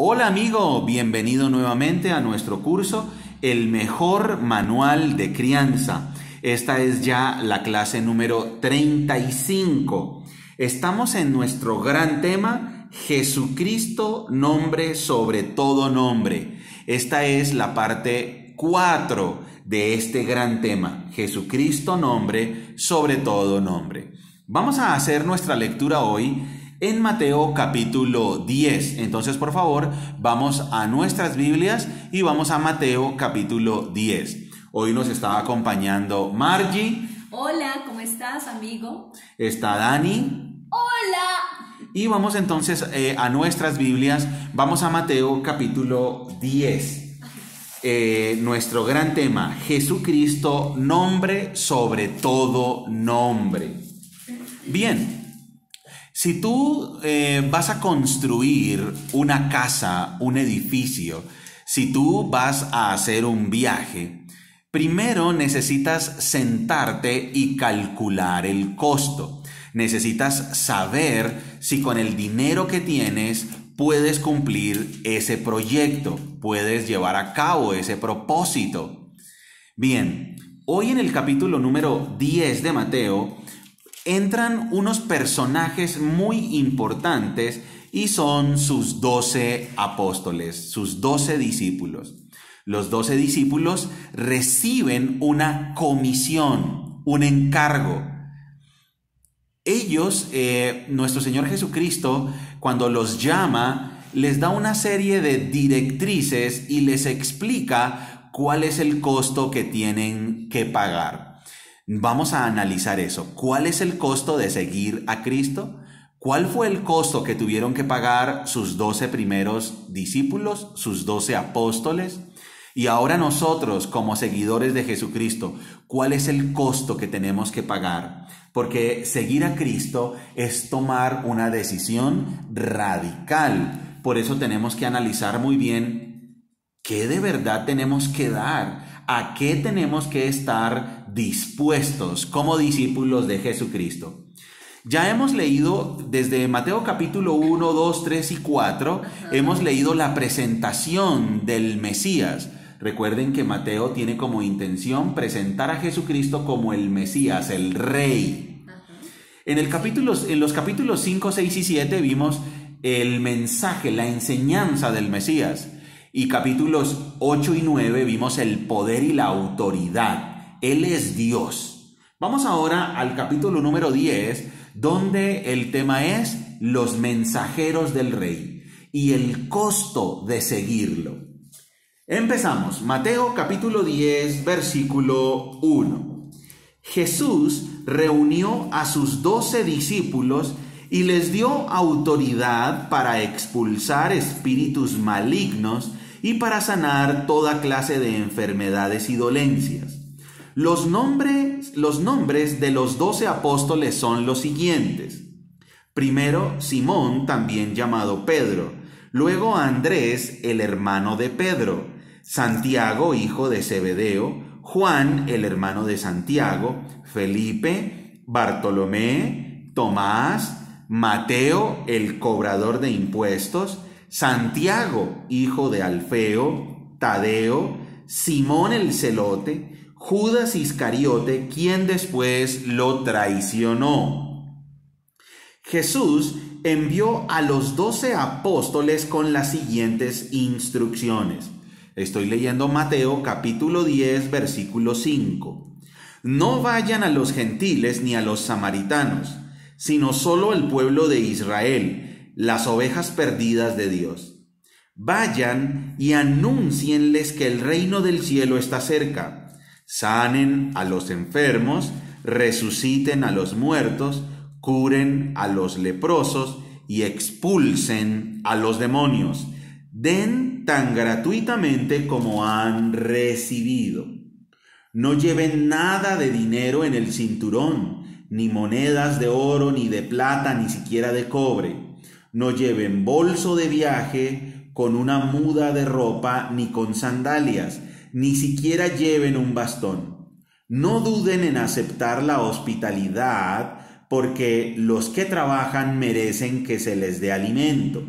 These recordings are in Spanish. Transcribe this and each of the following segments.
Hola amigo, bienvenido nuevamente a nuestro curso El mejor manual de crianza. Esta es ya la clase número 35. Estamos en nuestro gran tema Jesucristo, nombre sobre todo nombre. Esta es la parte 4 de este gran tema, Jesucristo, nombre sobre todo nombre. Vamos a hacer nuestra lectura hoy en Mateo capítulo 10. Entonces, por favor, vamos a nuestras Biblias y vamos a Mateo capítulo 10. Hoy nos está acompañando Margie. Hola, ¿cómo estás, amigo? Está Dani. Hola. Y vamos entonces eh, a nuestras Biblias. Vamos a Mateo capítulo 10. Eh, nuestro gran tema, Jesucristo, nombre sobre todo nombre. Bien, si tú eh, vas a construir una casa, un edificio, si tú vas a hacer un viaje, primero necesitas sentarte y calcular el costo. Necesitas saber si con el dinero que tienes puedes cumplir ese proyecto, puedes llevar a cabo ese propósito. Bien, hoy en el capítulo número 10 de Mateo, entran unos personajes muy importantes y son sus doce apóstoles, sus doce discípulos. Los doce discípulos reciben una comisión, un encargo. Ellos, eh, nuestro Señor Jesucristo, cuando los llama, les da una serie de directrices y les explica cuál es el costo que tienen que pagar. Vamos a analizar eso. ¿Cuál es el costo de seguir a Cristo? ¿Cuál fue el costo que tuvieron que pagar sus doce primeros discípulos, sus doce apóstoles? Y ahora nosotros, como seguidores de Jesucristo, ¿cuál es el costo que tenemos que pagar? Porque seguir a Cristo es tomar una decisión radical. Por eso tenemos que analizar muy bien qué de verdad tenemos que dar, a qué tenemos que estar dispuestos como discípulos de Jesucristo. Ya hemos leído desde Mateo capítulo 1, 2, 3 y 4, hemos leído la presentación del Mesías. Recuerden que Mateo tiene como intención presentar a Jesucristo como el Mesías, el Rey. En, el capítulo, en los capítulos 5, 6 y 7 vimos el mensaje, la enseñanza del Mesías. Y capítulos 8 y 9 vimos el poder y la autoridad. Él es Dios. Vamos ahora al capítulo número 10, donde el tema es los mensajeros del rey y el costo de seguirlo. Empezamos. Mateo capítulo 10, versículo 1. Jesús reunió a sus doce discípulos y les dio autoridad para expulsar espíritus malignos y para sanar toda clase de enfermedades y dolencias. Los nombres, los nombres de los doce apóstoles son los siguientes. Primero, Simón, también llamado Pedro. Luego Andrés, el hermano de Pedro. Santiago, hijo de Zebedeo. Juan, el hermano de Santiago. Felipe, Bartolomé, Tomás, Mateo, el cobrador de impuestos. Santiago, hijo de Alfeo, Tadeo, Simón el celote, Judas Iscariote, quien después lo traicionó. Jesús envió a los doce apóstoles con las siguientes instrucciones. Estoy leyendo Mateo capítulo 10, versículo 5. No vayan a los gentiles ni a los samaritanos, sino solo al pueblo de Israel las ovejas perdidas de Dios. Vayan y anúncienles que el reino del cielo está cerca. Sanen a los enfermos, resuciten a los muertos, curen a los leprosos y expulsen a los demonios. Den tan gratuitamente como han recibido. No lleven nada de dinero en el cinturón, ni monedas de oro, ni de plata, ni siquiera de cobre no lleven bolso de viaje con una muda de ropa ni con sandalias, ni siquiera lleven un bastón. No duden en aceptar la hospitalidad, porque los que trabajan merecen que se les dé alimento.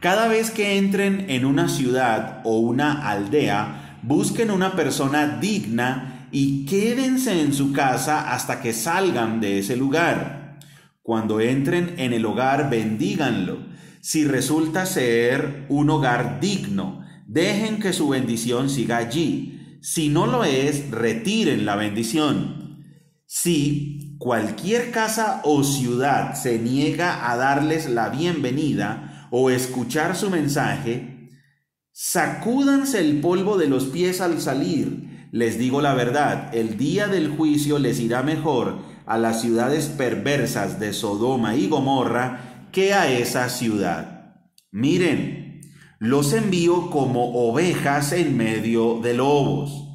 Cada vez que entren en una ciudad o una aldea, busquen una persona digna y quédense en su casa hasta que salgan de ese lugar. Cuando entren en el hogar, bendíganlo. Si resulta ser un hogar digno, dejen que su bendición siga allí. Si no lo es, retiren la bendición. Si cualquier casa o ciudad se niega a darles la bienvenida o escuchar su mensaje, sacúdanse el polvo de los pies al salir. Les digo la verdad, el día del juicio les irá mejor a las ciudades perversas de Sodoma y Gomorra que a esa ciudad. Miren, los envío como ovejas en medio de lobos.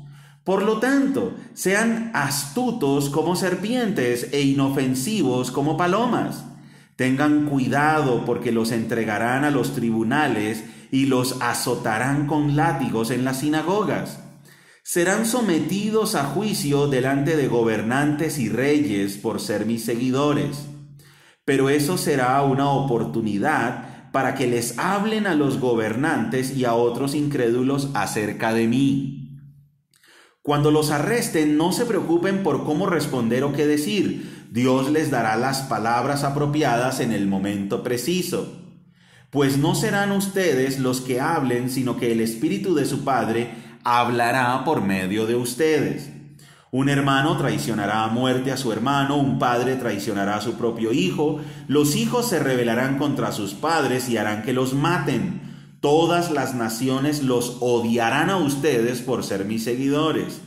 Por lo tanto, sean astutos como serpientes e inofensivos como palomas. Tengan cuidado porque los entregarán a los tribunales y los azotarán con látigos en las sinagogas. Serán sometidos a juicio delante de gobernantes y reyes por ser mis seguidores. Pero eso será una oportunidad para que les hablen a los gobernantes y a otros incrédulos acerca de mí. Cuando los arresten, no se preocupen por cómo responder o qué decir. Dios les dará las palabras apropiadas en el momento preciso. Pues no serán ustedes los que hablen, sino que el Espíritu de su Padre hablará por medio de ustedes. Un hermano traicionará a muerte a su hermano, un padre traicionará a su propio hijo, los hijos se rebelarán contra sus padres y harán que los maten. Todas las naciones los odiarán a ustedes por ser mis seguidores.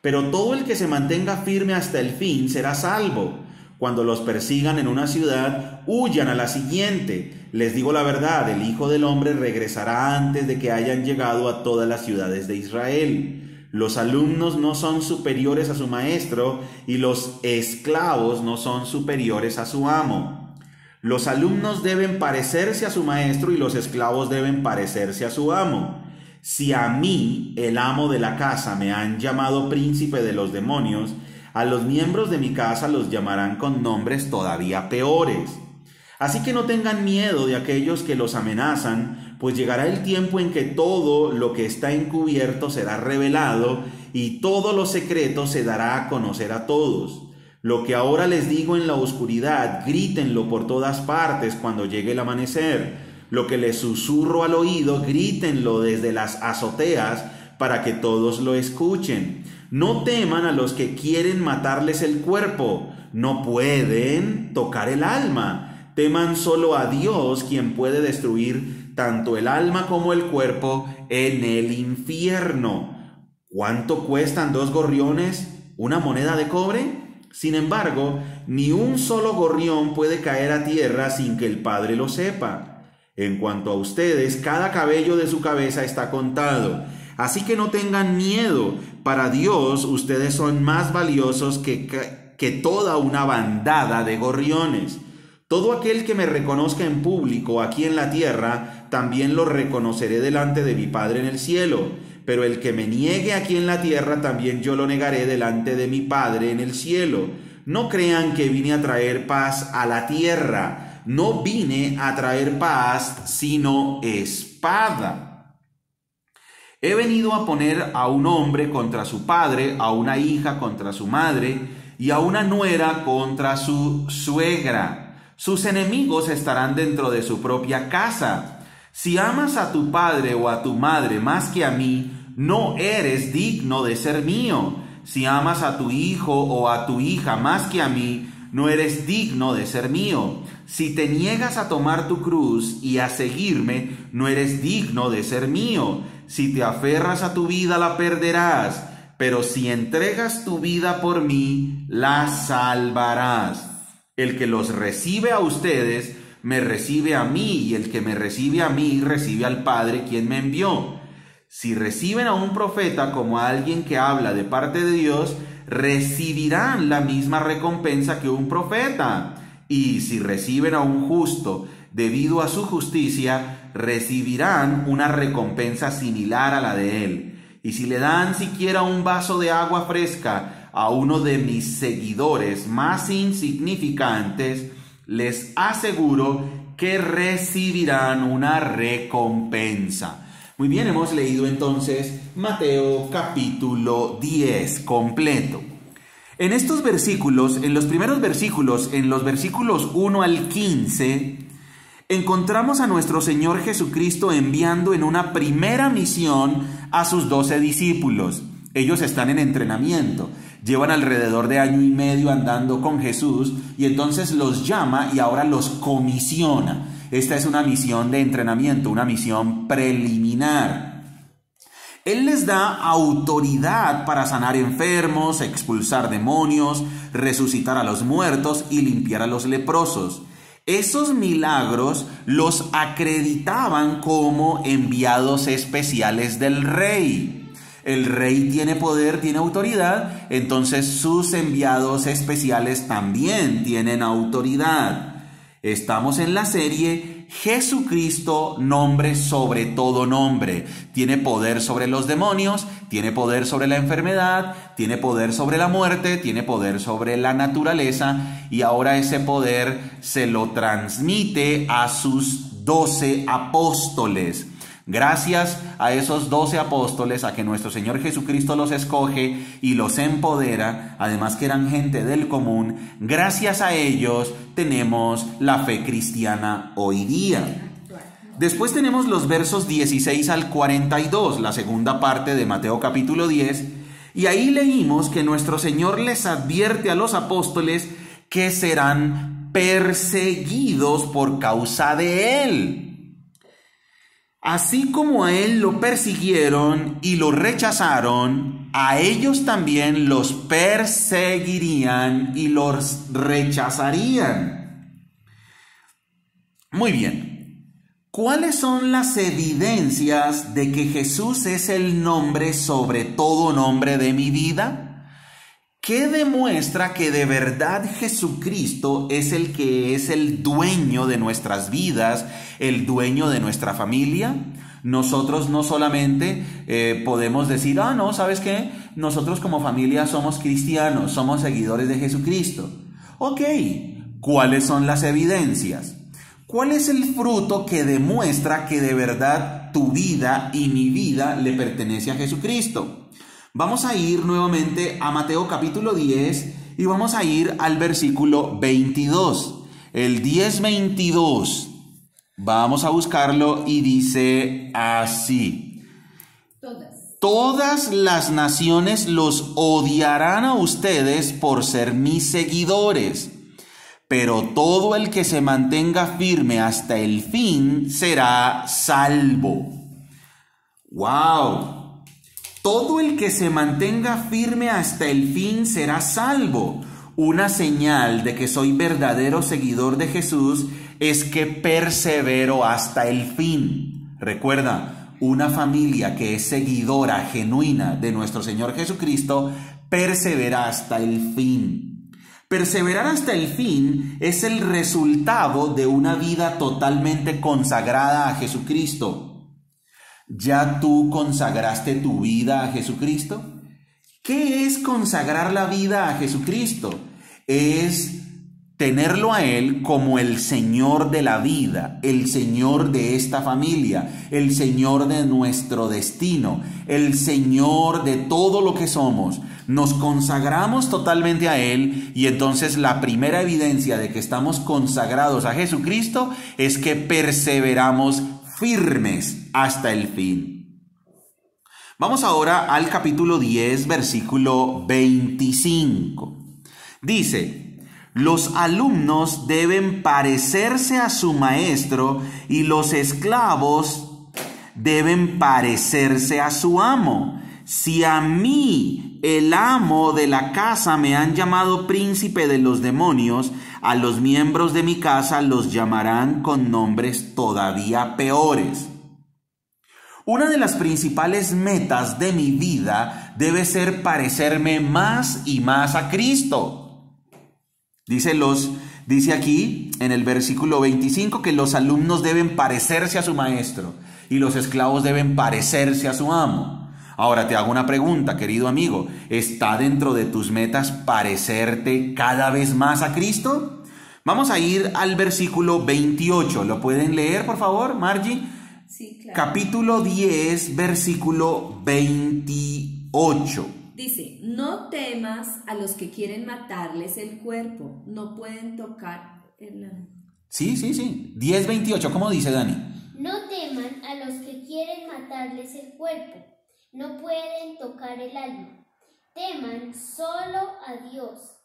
Pero todo el que se mantenga firme hasta el fin será salvo. Cuando los persigan en una ciudad, huyan a la siguiente. Les digo la verdad, el Hijo del Hombre regresará antes de que hayan llegado a todas las ciudades de Israel. Los alumnos no son superiores a su maestro y los esclavos no son superiores a su amo. Los alumnos deben parecerse a su maestro y los esclavos deben parecerse a su amo. Si a mí, el amo de la casa, me han llamado príncipe de los demonios, a los miembros de mi casa los llamarán con nombres todavía peores. Así que no tengan miedo de aquellos que los amenazan, pues llegará el tiempo en que todo lo que está encubierto será revelado y todo lo secreto se dará a conocer a todos. Lo que ahora les digo en la oscuridad, grítenlo por todas partes cuando llegue el amanecer. Lo que les susurro al oído, grítenlo desde las azoteas para que todos lo escuchen. No teman a los que quieren matarles el cuerpo, no pueden tocar el alma. Teman solo a Dios, quien puede destruir tanto el alma como el cuerpo en el infierno. ¿Cuánto cuestan dos gorriones? ¿Una moneda de cobre? Sin embargo, ni un solo gorrión puede caer a tierra sin que el Padre lo sepa. En cuanto a ustedes, cada cabello de su cabeza está contado. Así que no tengan miedo. Para Dios ustedes son más valiosos que, que toda una bandada de gorriones. Todo aquel que me reconozca en público aquí en la tierra, también lo reconoceré delante de mi Padre en el cielo pero el que me niegue aquí en la tierra, también yo lo negaré delante de mi Padre en el cielo. No crean que vine a traer paz a la tierra. No vine a traer paz, sino espada. He venido a poner a un hombre contra su padre, a una hija contra su madre y a una nuera contra su suegra. Sus enemigos estarán dentro de su propia casa. Si amas a tu padre o a tu madre más que a mí, no eres digno de ser mío. Si amas a tu hijo o a tu hija más que a mí, no eres digno de ser mío. Si te niegas a tomar tu cruz y a seguirme, no eres digno de ser mío. Si te aferras a tu vida, la perderás. Pero si entregas tu vida por mí, la salvarás. El que los recibe a ustedes, me recibe a mí, y el que me recibe a mí, recibe al Padre quien me envió. Si reciben a un profeta como a alguien que habla de parte de Dios, recibirán la misma recompensa que un profeta. Y si reciben a un justo debido a su justicia, recibirán una recompensa similar a la de él. Y si le dan siquiera un vaso de agua fresca a uno de mis seguidores más insignificantes, les aseguro que recibirán una recompensa. Muy bien, hemos leído entonces Mateo capítulo 10 completo. En estos versículos, en los primeros versículos, en los versículos 1 al 15, encontramos a nuestro Señor Jesucristo enviando en una primera misión a sus doce discípulos. Ellos están en entrenamiento, llevan alrededor de año y medio andando con Jesús y entonces los llama y ahora los comisiona. Esta es una misión de entrenamiento, una misión preliminar. Él les da autoridad para sanar enfermos, expulsar demonios, resucitar a los muertos y limpiar a los leprosos. Esos milagros los acreditaban como enviados especiales del rey. El rey tiene poder, tiene autoridad, entonces sus enviados especiales también tienen autoridad. Estamos en la serie Jesucristo, nombre sobre todo nombre. Tiene poder sobre los demonios, tiene poder sobre la enfermedad, tiene poder sobre la muerte, tiene poder sobre la naturaleza y ahora ese poder se lo transmite a sus doce apóstoles. Gracias a esos doce apóstoles, a que nuestro Señor Jesucristo los escoge y los empodera, además que eran gente del común, gracias a ellos tenemos la fe cristiana hoy día. Después tenemos los versos 16 al 42, la segunda parte de Mateo capítulo 10, y ahí leímos que nuestro Señor les advierte a los apóstoles que serán perseguidos por causa de Él. Así como a él lo persiguieron y lo rechazaron, a ellos también los perseguirían y los rechazarían. Muy bien. ¿Cuáles son las evidencias de que Jesús es el nombre sobre todo nombre de mi vida? ¿Qué demuestra que de verdad Jesucristo es el que es el dueño de nuestras vidas, el dueño de nuestra familia? Nosotros no solamente eh, podemos decir, ah, no, ¿sabes qué? Nosotros como familia somos cristianos, somos seguidores de Jesucristo. Ok, ¿cuáles son las evidencias? ¿Cuál es el fruto que demuestra que de verdad tu vida y mi vida le pertenece a Jesucristo? Vamos a ir nuevamente a Mateo capítulo 10 y vamos a ir al versículo 22. El 10-22. Vamos a buscarlo y dice así. Todas. Todas las naciones los odiarán a ustedes por ser mis seguidores, pero todo el que se mantenga firme hasta el fin será salvo. ¡Wow! Todo el que se mantenga firme hasta el fin será salvo. Una señal de que soy verdadero seguidor de Jesús es que persevero hasta el fin. Recuerda, una familia que es seguidora genuina de nuestro Señor Jesucristo persevera hasta el fin. Perseverar hasta el fin es el resultado de una vida totalmente consagrada a Jesucristo. ¿Ya tú consagraste tu vida a Jesucristo? ¿Qué es consagrar la vida a Jesucristo? Es tenerlo a Él como el Señor de la vida, el Señor de esta familia, el Señor de nuestro destino, el Señor de todo lo que somos. Nos consagramos totalmente a Él y entonces la primera evidencia de que estamos consagrados a Jesucristo es que perseveramos firmes hasta el fin. Vamos ahora al capítulo 10, versículo 25. Dice, los alumnos deben parecerse a su maestro y los esclavos deben parecerse a su amo. Si a mí, el amo de la casa, me han llamado príncipe de los demonios, a los miembros de mi casa los llamarán con nombres todavía peores. Una de las principales metas de mi vida debe ser parecerme más y más a Cristo. Dice, los, dice aquí en el versículo 25 que los alumnos deben parecerse a su maestro y los esclavos deben parecerse a su amo. Ahora te hago una pregunta, querido amigo. ¿Está dentro de tus metas parecerte cada vez más a Cristo? Vamos a ir al versículo 28. ¿Lo pueden leer, por favor, Margie? Sí, claro. Capítulo 10, versículo 28. Dice, no temas a los que quieren matarles el cuerpo, no pueden tocar el alma. Sí, sí, sí. 10, 28. ¿Cómo dice Dani? No teman a los que quieren matarles el cuerpo, no pueden tocar el alma. Teman solo a Dios,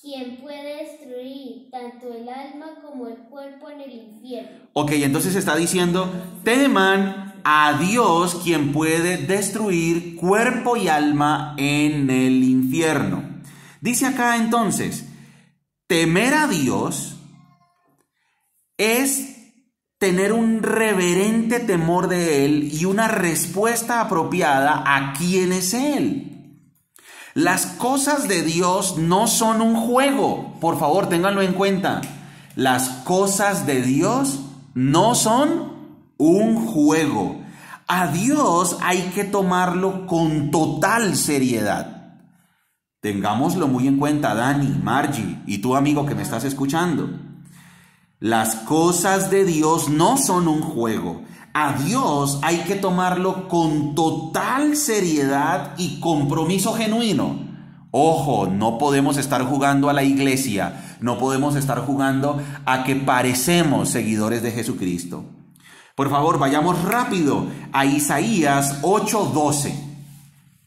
quien puede destruir tanto el alma como el cuerpo en el infierno. Ok, entonces está diciendo, teman a Dios quien puede destruir cuerpo y alma en el infierno. Dice acá entonces, temer a Dios es tener un reverente temor de Él y una respuesta apropiada a quién es Él. Las cosas de Dios no son un juego, por favor, ténganlo en cuenta. Las cosas de Dios no son un juego. A Dios hay que tomarlo con total seriedad. Tengámoslo muy en cuenta, Dani, Margie y tu amigo que me estás escuchando. Las cosas de Dios no son un juego. A Dios hay que tomarlo con total seriedad y compromiso genuino. Ojo, no podemos estar jugando a la iglesia, no podemos estar jugando a que parecemos seguidores de Jesucristo. Por favor, vayamos rápido a Isaías 8:12.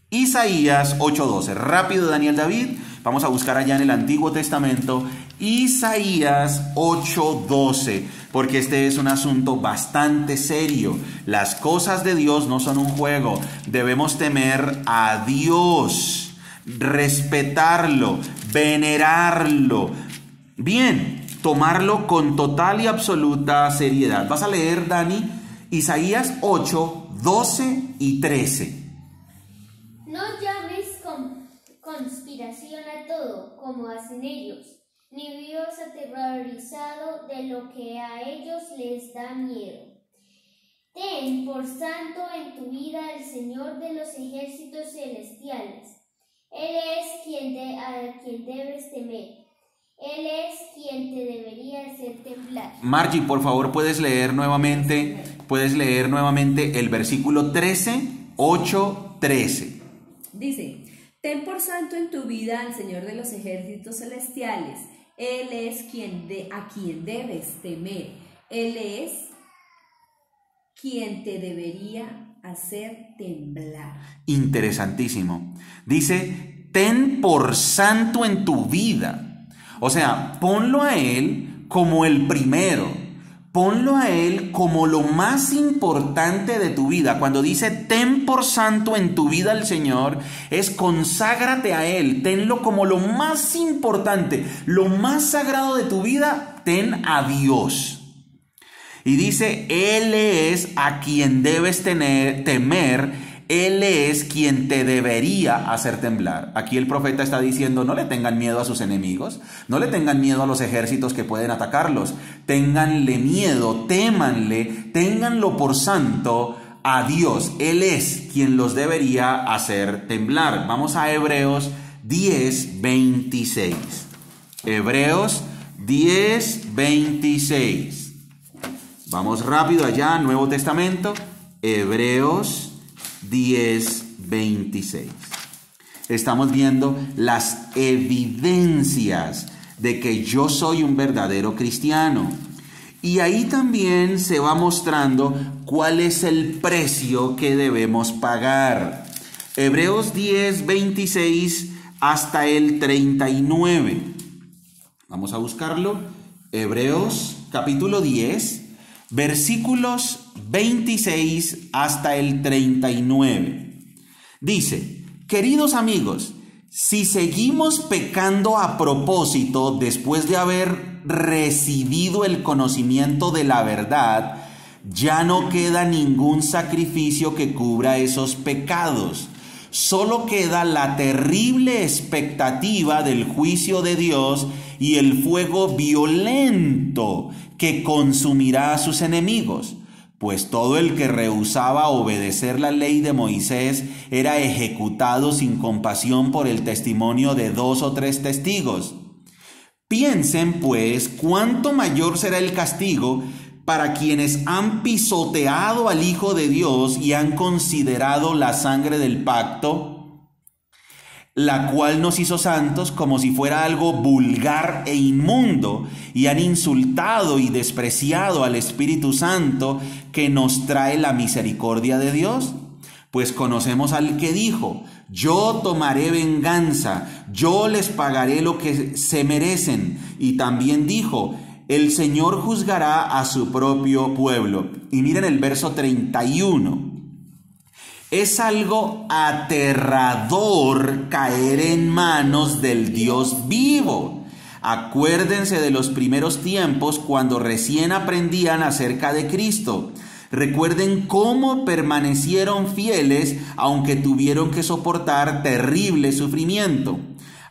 Isaías 8:12. Rápido, Daniel David. Vamos a buscar allá en el Antiguo Testamento Isaías 8:12, porque este es un asunto bastante serio. Las cosas de Dios no son un juego. Debemos temer a Dios, respetarlo, venerarlo. Bien, tomarlo con total y absoluta seriedad. Vas a leer, Dani, Isaías 8, 12 y 13. No llames con conspiración a todo, como hacen ellos, ni vivas aterrorizado de lo que a ellos les da miedo. Ten por santo en tu vida al Señor de los ejércitos celestiales. Él es quien de, a quien debes temer. Él es quien te debería hacer temblar. Margie, por favor, puedes leer nuevamente, puedes leer nuevamente el versículo 13, 8, 13. Dice, ten por santo en tu vida al Señor de los ejércitos celestiales. Él es quien de, a quien debes temer. Él es quien te debería hacer temblar. Interesantísimo. Dice, ten por santo en tu vida. O sea, ponlo a Él como el primero. Ponlo a Él como lo más importante de tu vida. Cuando dice ten por santo en tu vida al Señor, es conságrate a Él. Tenlo como lo más importante, lo más sagrado de tu vida, ten a Dios. Y dice, Él es a quien debes tener, temer, Él es quien te debería hacer temblar. Aquí el profeta está diciendo, no le tengan miedo a sus enemigos, no le tengan miedo a los ejércitos que pueden atacarlos, ténganle miedo, témanle, ténganlo por santo a Dios. Él es quien los debería hacer temblar. Vamos a Hebreos 10, 26. Hebreos 10, 26. Vamos rápido allá, Nuevo Testamento, Hebreos 10, 26. Estamos viendo las evidencias de que yo soy un verdadero cristiano. Y ahí también se va mostrando cuál es el precio que debemos pagar. Hebreos 10, 26 hasta el 39. Vamos a buscarlo. Hebreos capítulo 10, versículos 26 hasta el 39. Dice, queridos amigos, si seguimos pecando a propósito después de haber recibido el conocimiento de la verdad, ya no queda ningún sacrificio que cubra esos pecados. Solo queda la terrible expectativa del juicio de Dios y el fuego violento que consumirá a sus enemigos, pues todo el que rehusaba obedecer la ley de Moisés era ejecutado sin compasión por el testimonio de dos o tres testigos. Piensen pues cuánto mayor será el castigo para quienes han pisoteado al Hijo de Dios y han considerado la sangre del pacto, la cual nos hizo santos como si fuera algo vulgar e inmundo, y han insultado y despreciado al Espíritu Santo que nos trae la misericordia de Dios. Pues conocemos al que dijo, yo tomaré venganza, yo les pagaré lo que se merecen. Y también dijo, el Señor juzgará a su propio pueblo. Y miren el verso 31. Es algo aterrador caer en manos del Dios vivo. Acuérdense de los primeros tiempos cuando recién aprendían acerca de Cristo. Recuerden cómo permanecieron fieles aunque tuvieron que soportar terrible sufrimiento.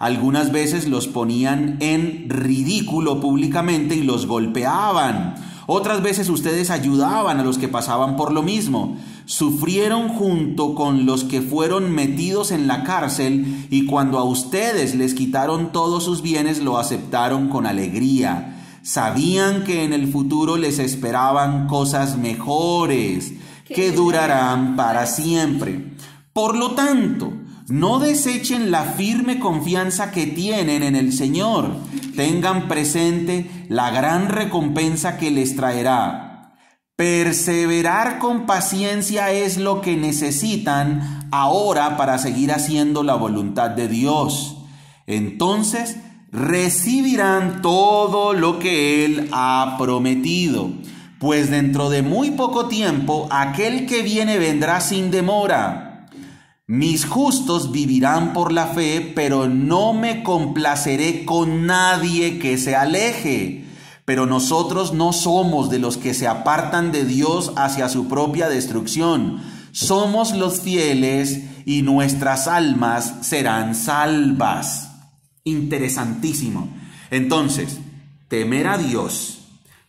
Algunas veces los ponían en ridículo públicamente y los golpeaban. Otras veces ustedes ayudaban a los que pasaban por lo mismo. Sufrieron junto con los que fueron metidos en la cárcel y cuando a ustedes les quitaron todos sus bienes lo aceptaron con alegría. Sabían que en el futuro les esperaban cosas mejores que durarán para siempre. Por lo tanto, no desechen la firme confianza que tienen en el Señor. Tengan presente la gran recompensa que les traerá. Perseverar con paciencia es lo que necesitan ahora para seguir haciendo la voluntad de Dios. Entonces recibirán todo lo que Él ha prometido. Pues dentro de muy poco tiempo aquel que viene vendrá sin demora mis justos vivirán por la fe, pero no me complaceré con nadie que se aleje. Pero nosotros no somos de los que se apartan de Dios hacia su propia destrucción. Somos los fieles y nuestras almas serán salvas. Interesantísimo. Entonces, temer a Dios,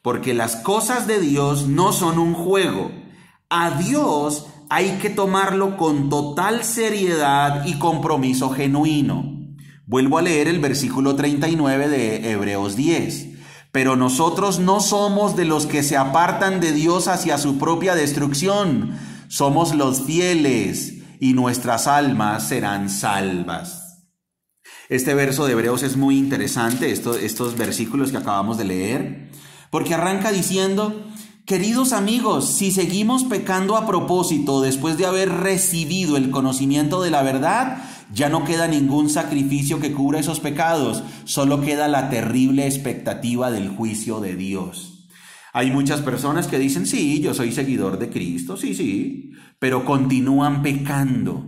porque las cosas de Dios no son un juego. A Dios hay que tomarlo con total seriedad y compromiso genuino. Vuelvo a leer el versículo 39 de Hebreos 10. Pero nosotros no somos de los que se apartan de Dios hacia su propia destrucción. Somos los fieles y nuestras almas serán salvas. Este verso de Hebreos es muy interesante, estos, estos versículos que acabamos de leer, porque arranca diciendo, Queridos amigos, si seguimos pecando a propósito después de haber recibido el conocimiento de la verdad, ya no queda ningún sacrificio que cubra esos pecados, solo queda la terrible expectativa del juicio de Dios. Hay muchas personas que dicen, sí, yo soy seguidor de Cristo, sí, sí, pero continúan pecando.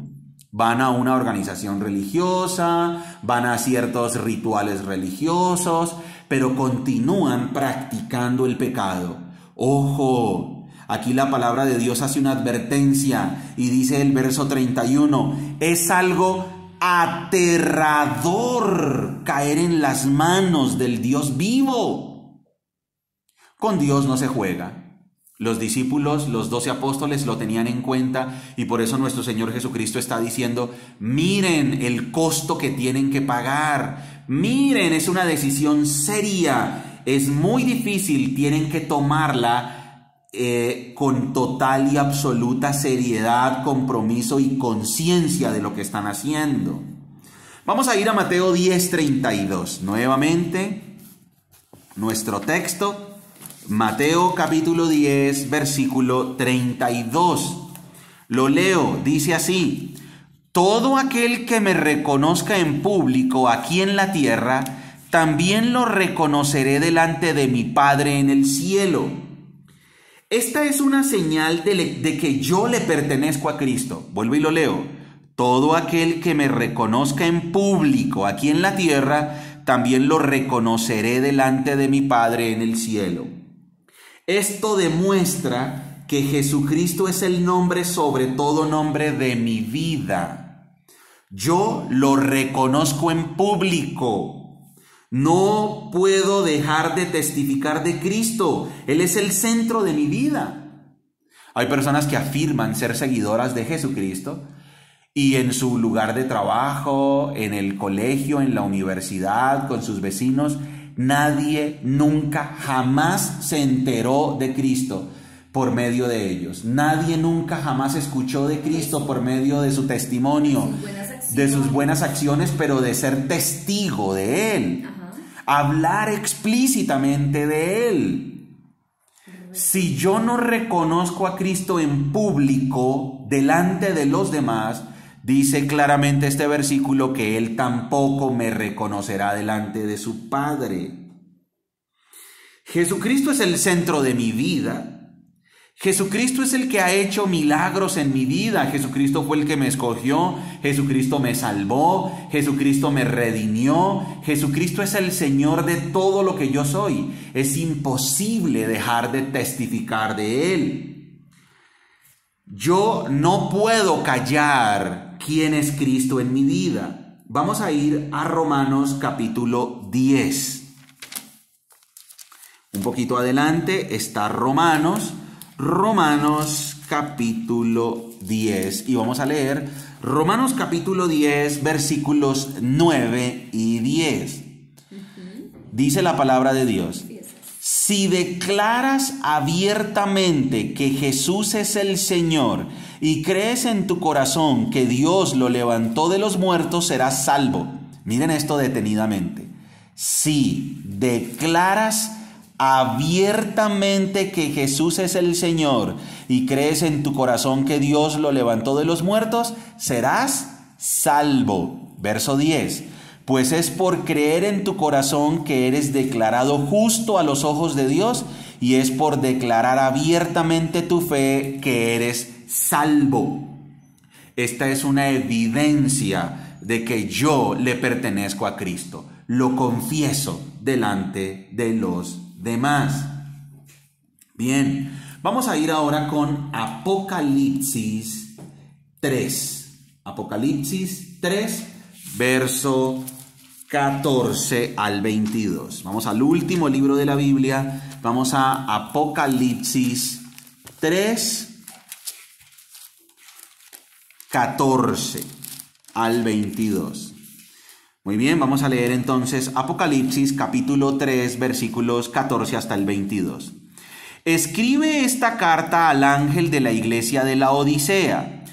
Van a una organización religiosa, van a ciertos rituales religiosos, pero continúan practicando el pecado. Ojo, aquí la palabra de Dios hace una advertencia y dice el verso 31, es algo aterrador caer en las manos del Dios vivo. Con Dios no se juega. Los discípulos, los doce apóstoles lo tenían en cuenta y por eso nuestro Señor Jesucristo está diciendo, miren el costo que tienen que pagar, miren, es una decisión seria, es muy difícil, tienen que tomarla eh, con total y absoluta seriedad, compromiso y conciencia de lo que están haciendo. Vamos a ir a Mateo 10:32. Nuevamente, nuestro texto, Mateo capítulo 10, versículo 32. Lo leo, dice así, todo aquel que me reconozca en público aquí en la tierra, también lo reconoceré delante de mi Padre en el cielo. Esta es una señal de, que yo le pertenezco a Cristo. Vuelvo y lo leo. Todo aquel que me reconozca en público aquí en la tierra, también lo reconoceré delante de mi Padre en el cielo. Esto demuestra que Jesucristo es el nombre sobre todo nombre de mi vida. Yo lo reconozco en público. No puedo dejar de testificar de Cristo. Él es el centro de mi vida. Hay personas que afirman ser seguidoras de Jesucristo y en su lugar de trabajo, en el colegio, en la universidad, con sus vecinos, nadie nunca jamás se enteró de Cristo por medio de ellos. Nadie nunca jamás escuchó de Cristo por medio de su testimonio, de sus buenas acciones, pero de ser testigo de Él. Hablar explícitamente de Él. Si yo no reconozco a Cristo en público, delante de los demás, dice claramente este versículo que Él tampoco me reconocerá delante de su Padre. Jesucristo es el centro de mi vida. Jesucristo es el que ha hecho milagros en mi vida. Jesucristo fue el que me escogió. Jesucristo me salvó. Jesucristo me redimió. Jesucristo es el Señor de todo lo que yo soy. Es imposible dejar de testificar de Él. Yo no puedo callar quién es Cristo en mi vida. Vamos a ir a Romanos capítulo 10. Un poquito adelante está Romanos Romanos capítulo 10 y vamos a leer Romanos capítulo 10 versículos 9 y 10. Dice la palabra de Dios. Si declaras abiertamente que Jesús es el Señor y crees en tu corazón que Dios lo levantó de los muertos, serás salvo. Miren esto detenidamente. Si declaras abiertamente que Jesús es el Señor y crees en tu corazón que Dios lo levantó de los muertos, serás salvo. Verso 10. Pues es por creer en tu corazón que eres declarado justo a los ojos de Dios y es por declarar abiertamente tu fe que eres salvo. Esta es una evidencia de que yo le pertenezco a Cristo. Lo confieso delante de los demás. Bien, vamos a ir ahora con Apocalipsis 3. Apocalipsis 3, verso 14 al 22. Vamos al último libro de la Biblia. Vamos a Apocalipsis 3, 14 al 22. Muy bien, vamos a leer entonces Apocalipsis capítulo 3 versículos 14 hasta el 22. Escribe esta carta al ángel de la iglesia de la Odisea.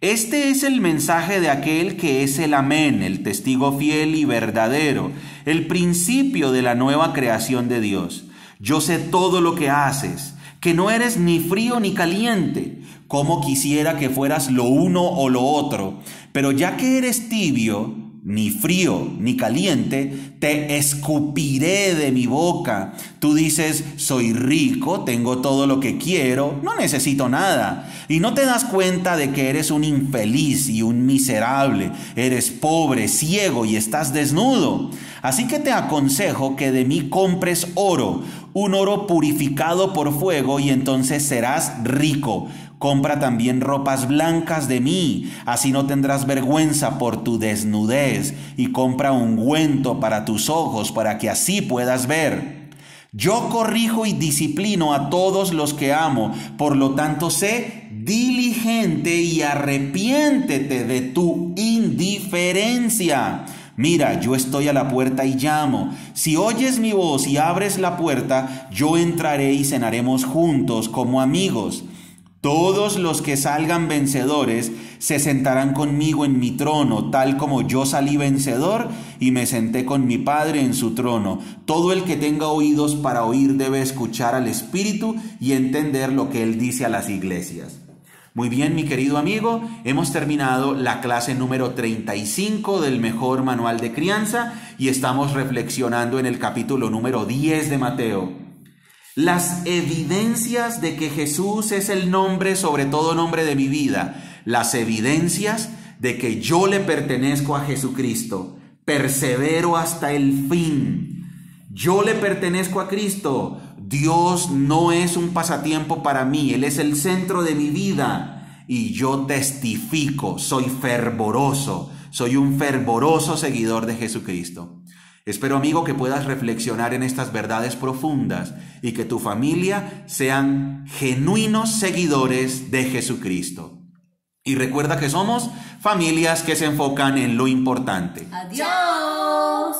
Este es el mensaje de aquel que es el amén, el testigo fiel y verdadero, el principio de la nueva creación de Dios. Yo sé todo lo que haces, que no eres ni frío ni caliente, como quisiera que fueras lo uno o lo otro, pero ya que eres tibio, ni frío ni caliente, te escupiré de mi boca. Tú dices, soy rico, tengo todo lo que quiero, no necesito nada. Y no te das cuenta de que eres un infeliz y un miserable, eres pobre, ciego y estás desnudo. Así que te aconsejo que de mí compres oro, un oro purificado por fuego, y entonces serás rico Compra también ropas blancas de mí, así no tendrás vergüenza por tu desnudez, y compra ungüento para tus ojos, para que así puedas ver. Yo corrijo y disciplino a todos los que amo, por lo tanto sé diligente y arrepiéntete de tu indiferencia. Mira, yo estoy a la puerta y llamo. Si oyes mi voz y abres la puerta, yo entraré y cenaremos juntos como amigos. Todos los que salgan vencedores se sentarán conmigo en mi trono, tal como yo salí vencedor y me senté con mi Padre en su trono. Todo el que tenga oídos para oír debe escuchar al Espíritu y entender lo que Él dice a las iglesias. Muy bien, mi querido amigo, hemos terminado la clase número 35 del mejor manual de crianza y estamos reflexionando en el capítulo número 10 de Mateo. Las evidencias de que Jesús es el nombre sobre todo nombre de mi vida. Las evidencias de que yo le pertenezco a Jesucristo. Persevero hasta el fin. Yo le pertenezco a Cristo. Dios no es un pasatiempo para mí. Él es el centro de mi vida. Y yo testifico, soy fervoroso. Soy un fervoroso seguidor de Jesucristo. Espero, amigo, que puedas reflexionar en estas verdades profundas y que tu familia sean genuinos seguidores de Jesucristo. Y recuerda que somos familias que se enfocan en lo importante. Adiós.